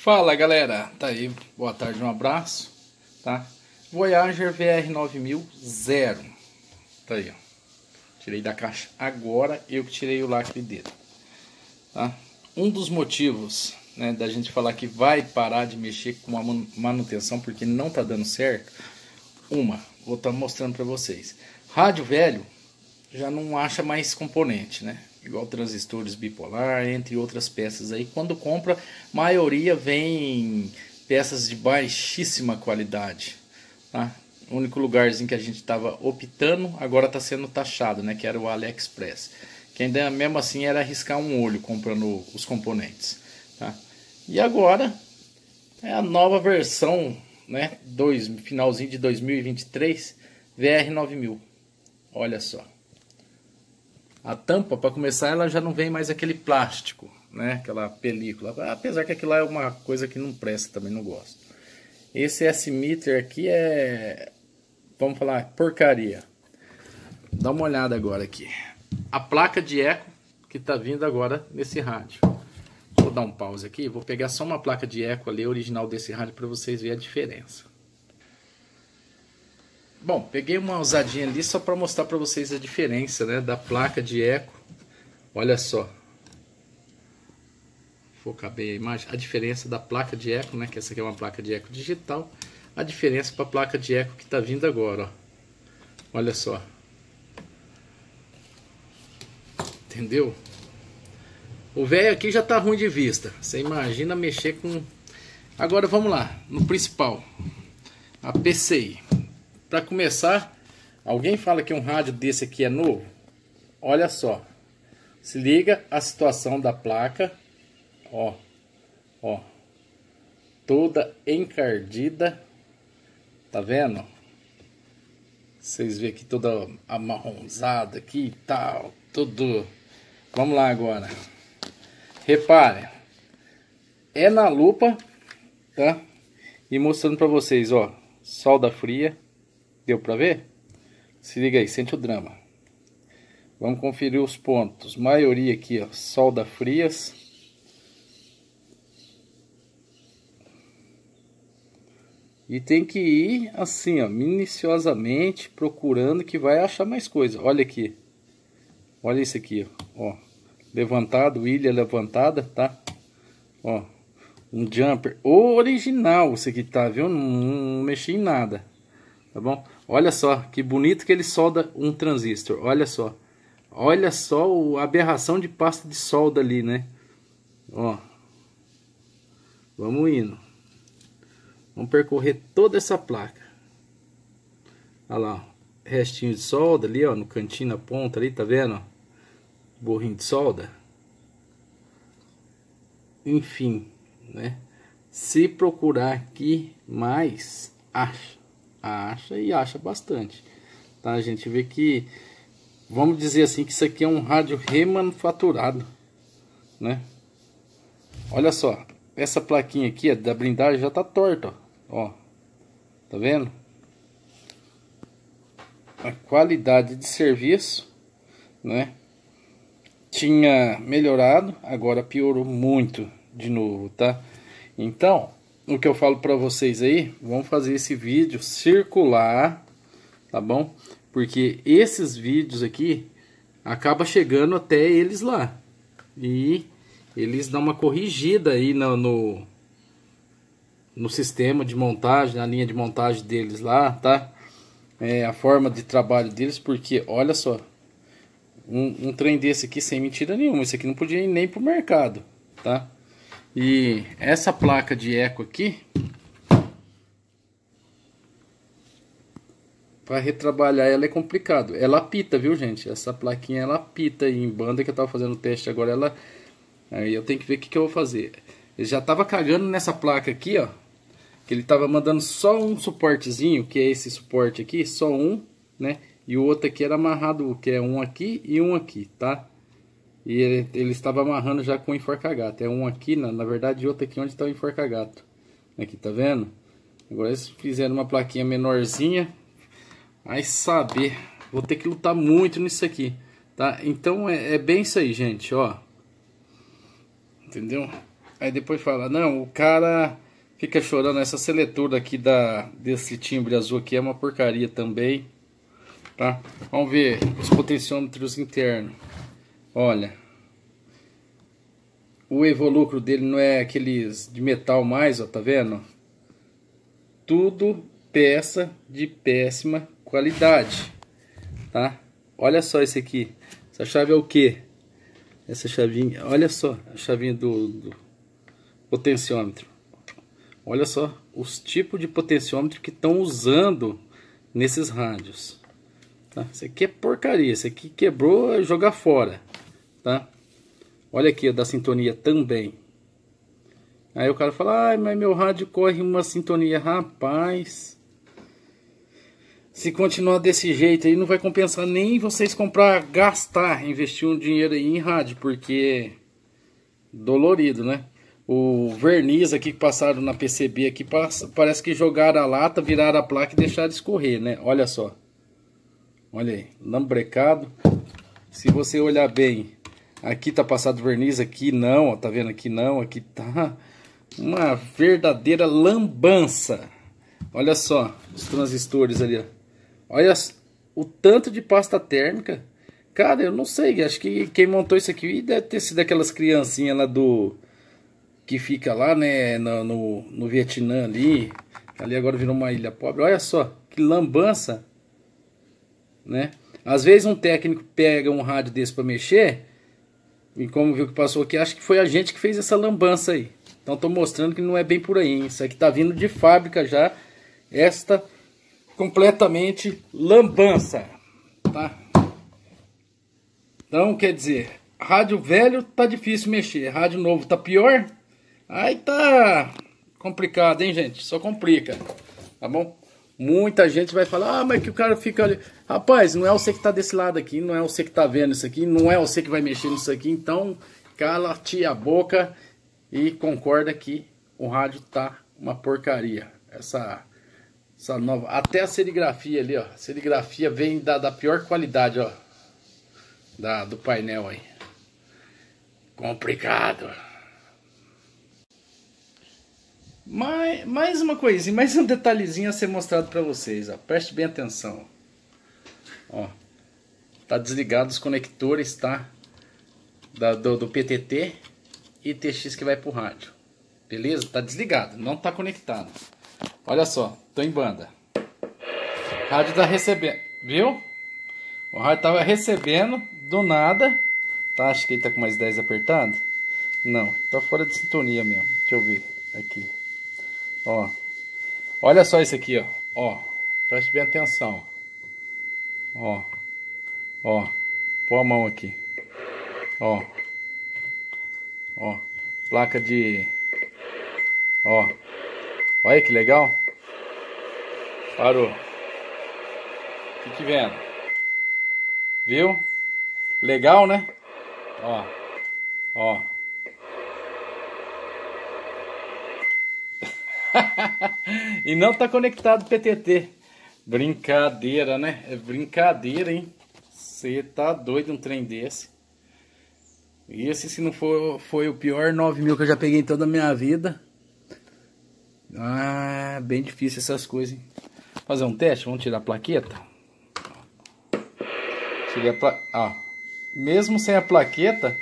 Fala galera, tá aí, boa tarde, um abraço, tá? Voyager VR 9000 zero, tá aí, ó. Tirei da caixa agora, eu que tirei o lacre dele, tá? Um dos motivos, né, da gente falar que vai parar de mexer com a manutenção porque não tá dando certo, uma, vou estar tá mostrando para vocês. Rádio velho já não acha mais componente, né? Igual transistores bipolar, entre outras peças aí. Quando compra, maioria vem peças de baixíssima qualidade, tá? O único lugarzinho que a gente estava optando, agora está sendo taxado, né? Que era o AliExpress. Que ainda mesmo assim era arriscar um olho comprando os componentes, tá? E agora é a nova versão, né? Dois, finalzinho de 2023, VR9000. Olha só. A tampa, para começar, ela já não vem mais aquele plástico, né? Aquela película. Apesar que aquilo lá é uma coisa que não presta, também não gosto. Esse S-meter aqui é, vamos falar, porcaria. Dá uma olhada agora aqui. A placa de eco que está vindo agora nesse rádio. Vou dar um pause aqui, vou pegar só uma placa de eco ali, original desse rádio, para vocês verem a diferença. Bom, peguei uma usadinha ali só para mostrar para vocês a diferença né, da placa de eco. Olha só. Focar bem a imagem. A diferença da placa de eco, né, que essa aqui é uma placa de eco digital. A diferença para a placa de eco que está vindo agora. Ó. Olha só. Entendeu? O velho aqui já tá ruim de vista. Você imagina mexer com... Agora vamos lá, no principal. A PCI. Para começar, alguém fala que um rádio desse aqui é novo? Olha só. Se liga a situação da placa. Ó. Ó. Toda encardida. Tá vendo? Vocês veem aqui toda amarronzada aqui e tal. Tudo. Vamos lá agora. Reparem. É na lupa, tá? E mostrando para vocês, ó. Solda fria Deu para ver? Se liga aí, sente o drama. Vamos conferir os pontos. Maioria aqui, ó, solda frias. E tem que ir assim, ó, minuciosamente procurando que vai achar mais coisa. Olha aqui. Olha isso aqui, ó. Levantado, ilha levantada, tá? Ó. Um jumper original, isso aqui tá, viu? Não, não mexi em nada. Tá bom? Olha só, que bonito que ele solda um transistor. Olha só. Olha só a aberração de pasta de solda ali, né? Ó. Vamos indo. Vamos percorrer toda essa placa. Olha lá, restinho de solda ali, ó, no cantinho na ponta ali, tá vendo? Borrinho de solda. Enfim, né? Se procurar aqui mais, acha acha e acha bastante. Tá? A gente vê que, vamos dizer assim, que isso aqui é um rádio remanufaturado, né? Olha só, essa plaquinha aqui da blindagem já tá torta, ó. ó. Tá vendo? A qualidade de serviço, né? Tinha melhorado, agora piorou muito de novo, tá? Então, o que eu falo para vocês aí, vamos fazer esse vídeo circular, tá bom? Porque esses vídeos aqui acaba chegando até eles lá. E eles dão uma corrigida aí no, no, no sistema de montagem, na linha de montagem deles lá, tá? É, a forma de trabalho deles, porque olha só, um, um trem desse aqui sem mentira nenhuma, esse aqui não podia ir nem pro mercado, tá? E essa placa de eco aqui, para retrabalhar ela é complicado. Ela apita, viu gente? Essa plaquinha ela apita em banda que eu tava fazendo o teste agora. Ela, aí eu tenho que ver o que, que eu vou fazer. Já tava cagando nessa placa aqui, ó. Que ele tava mandando só um suportezinho, que é esse suporte aqui, só um, né? E o outro aqui era amarrado, que é um aqui e um aqui, tá? E ele, ele estava amarrando já com enforca-gato. É um aqui, na, na verdade, outro aqui onde está o enforca-gato. Aqui, tá vendo? Agora eles fizeram uma plaquinha menorzinha. Aí saber. Vou ter que lutar muito nisso aqui. Tá? Então é, é bem isso aí, gente, ó. Entendeu? Aí depois fala, não, o cara fica chorando, essa seletora aqui da, desse timbre azul aqui é uma porcaria também. Tá? Vamos ver os potenciômetros internos. Olha. O evolucro dele não é aqueles de metal mais, ó, tá vendo? Tudo peça de péssima qualidade, tá? Olha só esse aqui. Essa chave é o que? Essa chavinha, olha só a chavinha do, do potenciômetro. Olha só os tipos de potenciômetro que estão usando nesses rádios. Tá? Isso aqui é porcaria. Isso aqui quebrou, é jogar fora. Tá? Olha aqui, da sintonia também. Aí o cara fala, ah, mas meu rádio corre uma sintonia. Rapaz, se continuar desse jeito aí, não vai compensar nem vocês comprar, gastar, investir um dinheiro aí em rádio, porque dolorido, né? O verniz aqui que passaram na PCB aqui, parece que jogaram a lata, viraram a placa e deixaram escorrer, né? Olha só. Olha aí, lambrecado. Se você olhar bem, aqui tá passado verniz, aqui não, ó, tá vendo? Aqui não, aqui tá uma verdadeira lambança. Olha só os transistores ali, ó. Olha o tanto de pasta térmica. Cara, eu não sei. Acho que quem montou isso aqui deve ter sido aquelas criancinhas lá do. Que fica lá, né? No, no, no Vietnã ali. Ali agora virou uma ilha pobre. Olha só, que lambança. Né? Às vezes um técnico pega um rádio desse para mexer. E como viu que passou aqui, acho que foi a gente que fez essa lambança aí. Então tô mostrando que não é bem por aí. Hein? Isso aqui tá vindo de fábrica já. Esta completamente lambança, tá? Então, quer dizer, rádio velho tá difícil mexer, rádio novo tá pior, aí tá complicado, hein, gente? Só complica, tá bom? Muita gente vai falar, ah, mas que o cara fica ali. Rapaz, não é você que tá desse lado aqui, não é você que tá vendo isso aqui, não é você que vai mexer nisso aqui, então cala-te a boca e concorda que o rádio tá uma porcaria. Essa essa nova. Até a serigrafia ali, ó. A serigrafia vem da, da pior qualidade, ó. Da, do painel aí. Complicado. Mais, mais uma coisinha, mais um detalhezinho a ser mostrado para vocês, ó. Preste bem atenção. Ó. Tá desligado os conectores, tá? Da, do, do PTT e TX que vai pro rádio. Beleza? Tá desligado, não tá conectado. Olha só, tô em banda. Rádio tá recebendo, viu? O rádio tava recebendo do nada. Tá, acho que ele tá com mais 10 apertado. Não, tá fora de sintonia mesmo. Deixa eu ver aqui. Ó. Olha só isso aqui, ó. Ó. Preste bem atenção. Ó. Ó. Põe a mão aqui. Ó. Ó. Placa de. Ó. Olha que legal. Parou. Fique vendo. Viu? Legal, né? Ó. Ó. e não tá conectado PTT. Brincadeira, né? É brincadeira, hein? Você tá doido um trem desse. E esse, se não for, foi o pior 9 mil que eu já peguei em toda a minha vida. Ah, bem difícil essas coisas, hein? Fazer um teste, vamos tirar a plaqueta. Tirei a pla... ah, mesmo sem a plaqueta,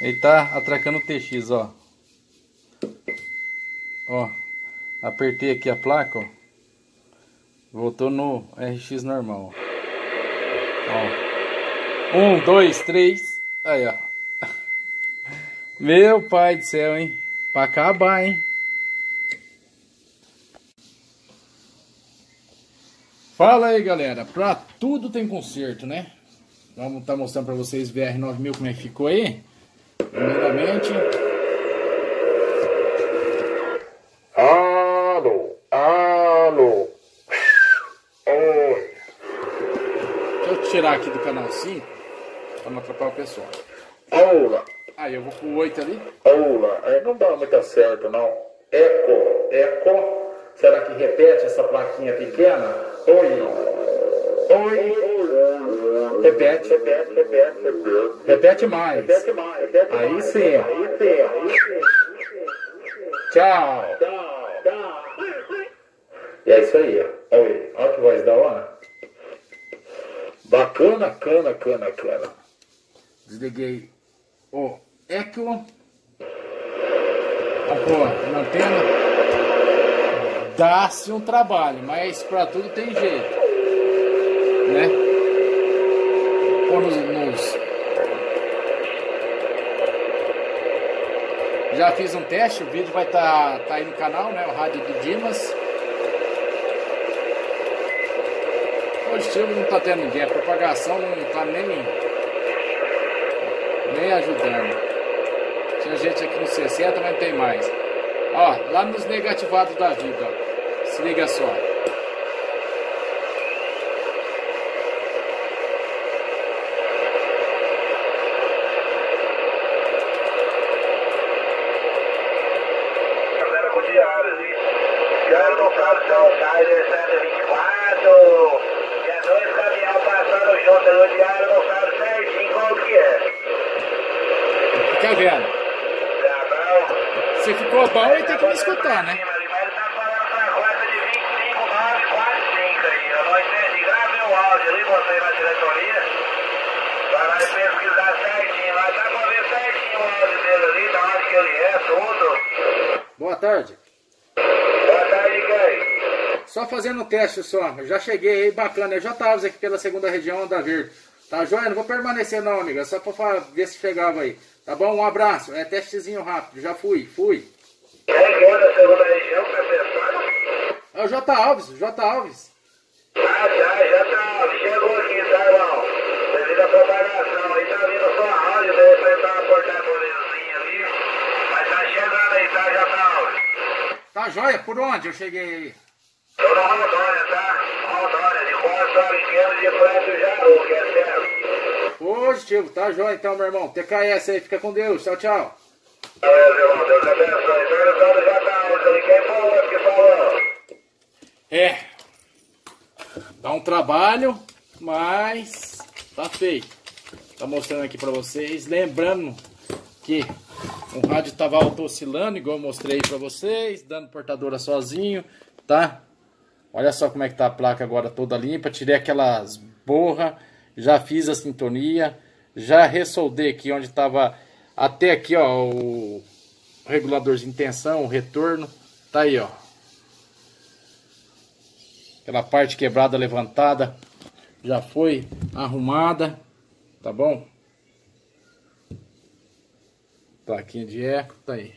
ele tá atracando o TX, ó. Ó, apertei aqui a placa, ó. Voltou no RX normal. Ó. Um, dois, três. Aí, ó. Meu pai do céu, hein? Pra acabar, hein? Fala aí galera, pra tudo tem conserto, né? Vamos estar tá mostrando pra vocês VR9000 como é que ficou aí. Primeiramente... Alô, alô. Oi. Deixa eu tirar aqui do canal 5, pra não atrapalhar o pessoal. Olá. Aí eu vou pro 8 ali. Olá, é, não dá muito certo não. Eco, eco. Será que repete essa plaquinha pequena? Oi. Oi. Repete. Repete, repete, repete. Repete mais. Repete mais. Repete Aí mais. sim. Aí sim. Aí sim. Tchau. E é isso aí. Olha aí. Olha que voz da hora. Bacana, cana, cana, cana. Desliguei o Echo. Ó, na antena. Dá-se um trabalho, mas pra tudo tem jeito. Né? Pôr nos, Já fiz um teste, o vídeo vai estar tá, tá aí no canal, né? O rádio do Dimas. Positivo não tá tendo ninguém, a propagação não tá nem, nem ajudando. Tinha gente aqui no 60, mas não tem mais. Ó, lá nos negativados da vida, ó. Se liga só. Fica vendo. Se ficou bom, ele tem que me escutar, né? Boa tarde. Boa tarde, quem? Só fazendo um teste só. Eu já cheguei aí, bacana. Eu já estava aqui pela segunda região da Verde. Tá joia? Não vou permanecer não, amiga. Só pra ver se chegava aí. Tá bom? Um abraço. É testezinho rápido. Já fui. Fui. É? É o J. Alves. J. Alves. Ah, tá. J. Alves. Chegou aqui, tá, irmão? Devido à propagação. Aí tá vindo só a rádio. De repente tá uma portadorezinha ali. Mas tá chegando aí, tá, J. Alves? Tá joia? Por onde eu cheguei aí? Tô na Rondônia, tá? Rondônia. De Constantino Pequeno de Prédio Jaru, que é certo. Positivo, tá joia então, meu irmão. TKS aí, fica com Deus. Tchau, tchau. Beleza, irmão. Deus abençoe. Perguntando J. Alves ali. Quem que falou? É. Dá um trabalho, mas tá feito. Tá mostrando aqui pra vocês. Lembrando que o rádio tava auto-oscilando, igual eu mostrei pra vocês, dando portadora sozinho, tá? Olha só como é que tá a placa agora toda limpa. Tirei aquelas borra, já fiz a sintonia, já ressoldei aqui onde tava até aqui, ó, o reguladorzinho de tensão, o retorno. Tá aí, ó. Aquela parte quebrada, levantada, já foi arrumada, tá bom? Plaquinha de eco, tá aí.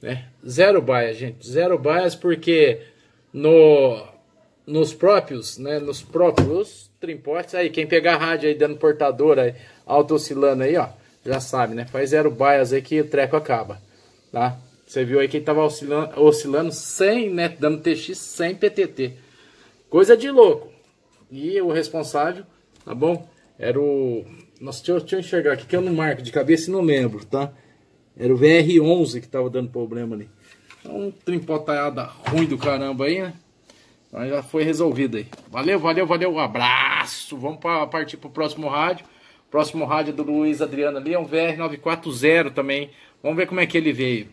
Né? Zero bias, gente. Zero bias porque no, nos próprios, né? Nos próprios trimportes, aí, quem pegar a rádio aí dando portadora, auto oscilando aí, ó, já sabe, né? Faz zero bias aí que o treco acaba, tá? Você viu aí que ele tava oscilando, oscilando sem, né? Dando TX sem PTT. Coisa de louco. E o responsável, tá bom? Era o... Nossa, deixa eu, deixa eu enxergar aqui, que eu não marco de cabeça e não lembro, tá? Era o VR11 que tava dando problema ali. Então, um trimpotaiada ruim do caramba aí, né? Mas já foi resolvido aí. Valeu, valeu, valeu. Um abraço. Vamos pra, partir pro próximo rádio. Próximo rádio do Luiz Adriano ali é um VR940 também. Vamos ver como é que ele veio.